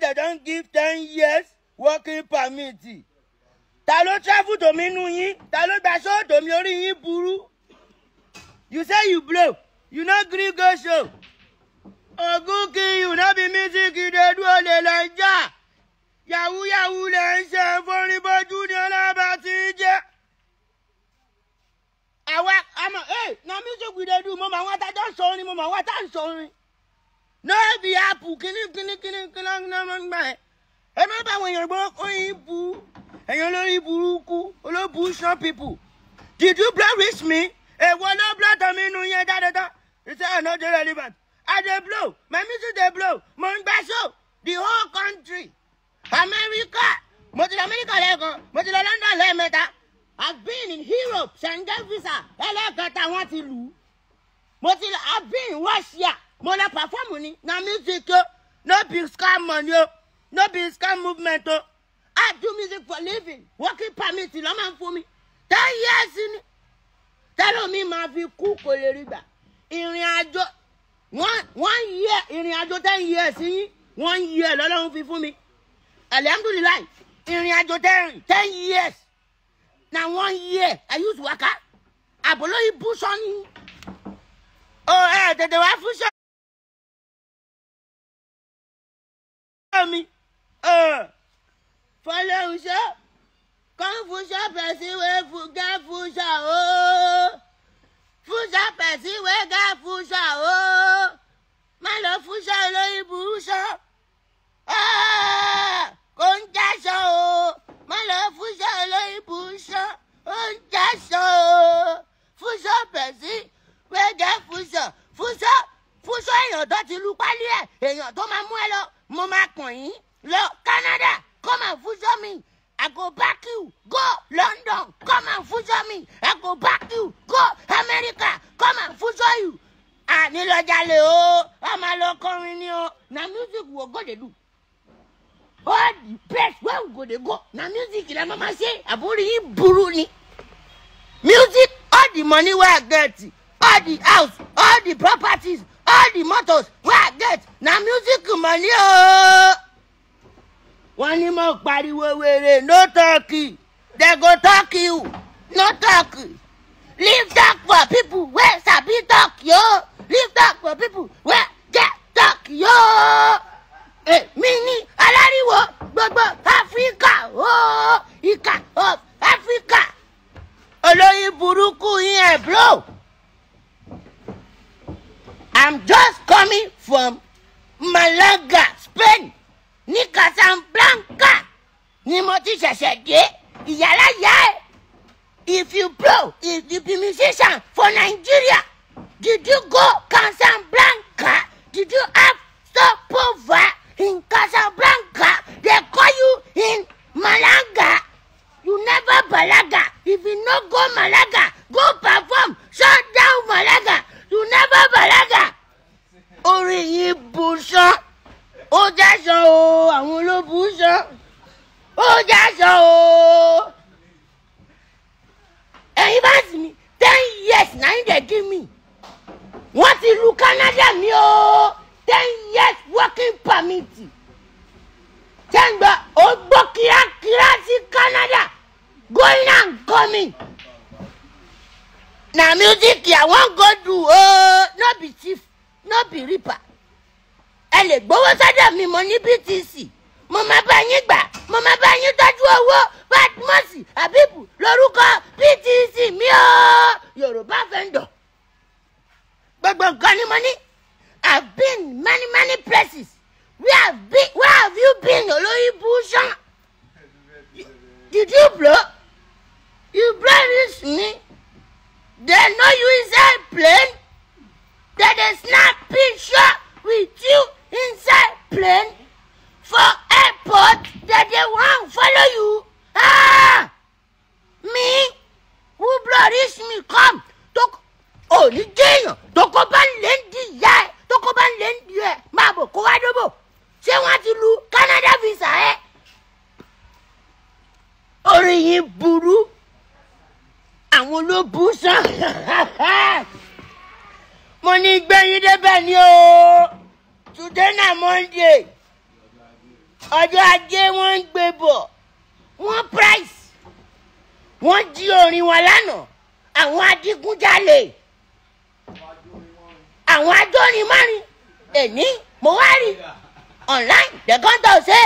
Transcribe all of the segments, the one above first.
they don give ten years working permit ta ló travel tòmí nú yín ta ló gba ṣó tòmí orí yín burú you say you blow you no gree go show ogun kí you no be music dey do olè naija yahoo yahoo lè ń ṣe forin bójú ni ọlọ́ba ti ń jẹ́ àwa àmọ́ ẹ̀ na music we dey do mo mọ̀ àwọn tá a jọ ń sọ orin mo mọ̀ àwọn tá ń sọ orin lórí bí apu kíní kíní kíní kíní kíní ọmọ ń gbà ẹ ẹ má bá àwọn èèyàn gbọ́ oyin bu ẹ̀yàn olórí burúkú olóbu sàn pipu did you blow with me èwo e ló blow tọ́mi inú yẹn dáadáa ìṣe not jẹ́ relevant i dey blow my music dey blow mo ń gbà so the whole country america mo ti lọ america lẹ́ẹ̀kan mo ti lọ london lẹ́ẹ̀mẹ́ta i've been in europe schengen visa ẹlẹ́ẹ̀kẹta wọ́n ti lù ú mo ti lọ i've been in russia mo lọ perform ni na music o no be scam money o no be scam movement o i do music for living working permit lọ́ máa ń fún mi ten years ni tẹ́lómi máa fi kú kò lè rí gbà ìrìn àjò one year ìrìn àjò ten years yín one year lọ́lọ́run fi fún mi alihamdulilayi ìrìn àjò ten ten years na one year i use waka àbólóyìn bú sọ́ni ó ẹ̀ tètè wá fún sọ́ni. mi fọlẹ́hùnṣọ́ kọ́ńfúṣọ́ pẹ̀síwé gẹ́ fúṣà o fúṣà pẹ̀síwé gẹ́ fúṣà o má lọ fúṣà olórí burúṣọ́ kò ń jáṣọ o má lọ fúṣà olórí burúṣọ́ ó ń jáṣọ o fúṣọ́ pẹ̀síwé gẹ́ fúṣà fúṣọ́ fúṣọ́ èèyàn tó ti lu pálí ẹ̀ èèyàn tó máa mú ẹ lọ mo máa kàn yín lọ Canada come and future me I go back you go London come and future me I go back you go America come and future you àní lọ́jà lè o ọmọ lọ́kọrin ni o na music wo go dey do all the place wey we go dey go na music la mama say àbúrò yìí burú ni music all the money wey I get all the house all the properties all the motos wey i get na music money ooo. Oh. wọ́n ní mo pariwo wèrè no talk you go talk you no talk leave talk for people wey sabi talk yo leave talk for people wey get talk yo. èmi eh, ní aláriwo gbogbo ha. ti ṣẹ̀ṣẹ̀ dé ìyálà yá ẹ̀ if you blow if you be musician for Nigeria did you go Casablanca did you have stopover in Casablanca they call you in Malaga you never balaga if you no go Malaga go perform shut down Malaga you never balaga orin yìí bu sán ó jẹ́ sàn o àwọn olóbu sàn ó jáṣọ o ẹ̀yin bá sì mi ten years náà ń dẹ̀ give me wọ́n ti lu Canada mi o ten years working permit ten tẹ́ǹgbà ó gbọ́ kíákíá sí Canada going and coming na music i wan go do o oh, no be thief no be reaper ẹ lè gbowó sọ́dọ̀ mi mo ní BTC mo máa bá yín gbà mo máa bá yín tọ́jú owó Badmus Habibu lórúkọ PTC mi o Yorùbá vendor gbogbo nǹkan ni mo ní I've been many many places where have, been, where have you been olóyìnbó sàn did you blow you blow me. paris mi come Tok ò ní jẹ́yàn tó kọ́ bá lè ń di ìyá ẹ̀ tó kọ́ bá lè ń di ẹ̀ máa bọ̀ kó wá dóbò ti lu canada visa ẹ̀ orí yìí burú àwọn ló bú sàn mo ní gbẹ̀yìn débẹ̀ ni o today na monday ọjọ́ ajé wọ́n ń gbé bọ̀ wọ́n price wọ́n jí orin wọn lánàá àwọn adigunjalè àwọn ajórin mọ́rin èní mo wá rí online the condom say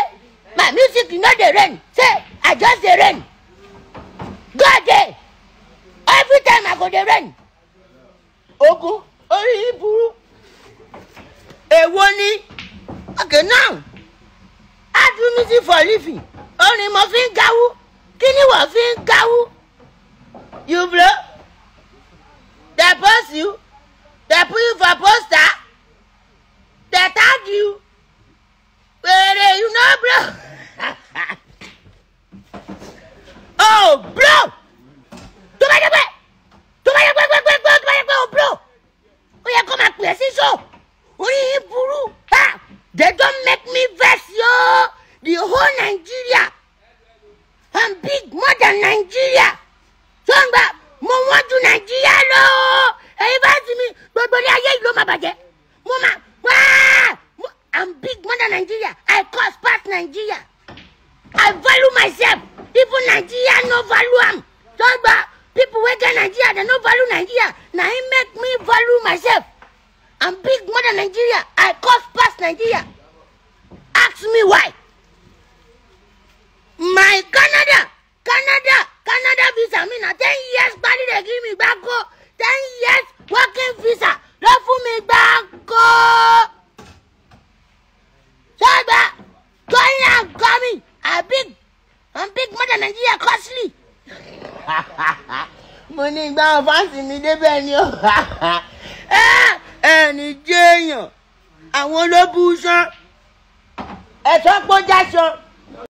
my music no dey rain say i just dey rain god dey every time i go dey rain ogun orí burú èwo ni okay now i do music for living orin mo fi ń gawú kí ni wọ́n fi ń gawú you blow. They post you. They put you for poster. They tag you. Where you know, bro? oh, bro! Tó bá yẹ pé tó bá yẹ pé pé pé pé tó oh, bro. Ó yẹ kó máa pè é sí so. Orí yín They don't make me vex yo. The whole Nigeria. I'm big more than Nigeria. Tó ń gbà. mo lọ bá ti mi gbogbo ní ayé bàjẹ́ mo wa wá i'm big mother nigeria i cost past nigeria i value myself even nigeria no value am just gba people wey get nigeria they no value nigeria na im make me value myself i'm big mother nigeria i cost past nigeria ask me why my canada canada canada visa me na ten years give me gbáko ten years working visa ló fún mi gbáko. sọ́gbà going and coming A big a big mother Nigeria costly. mo ní ìgbà wọn fáǹsì mi débẹ̀ ni ó. ẹni jẹ́ èèyàn àwọn olóbùsán ẹ̀tọ́ pọ́jà sọ.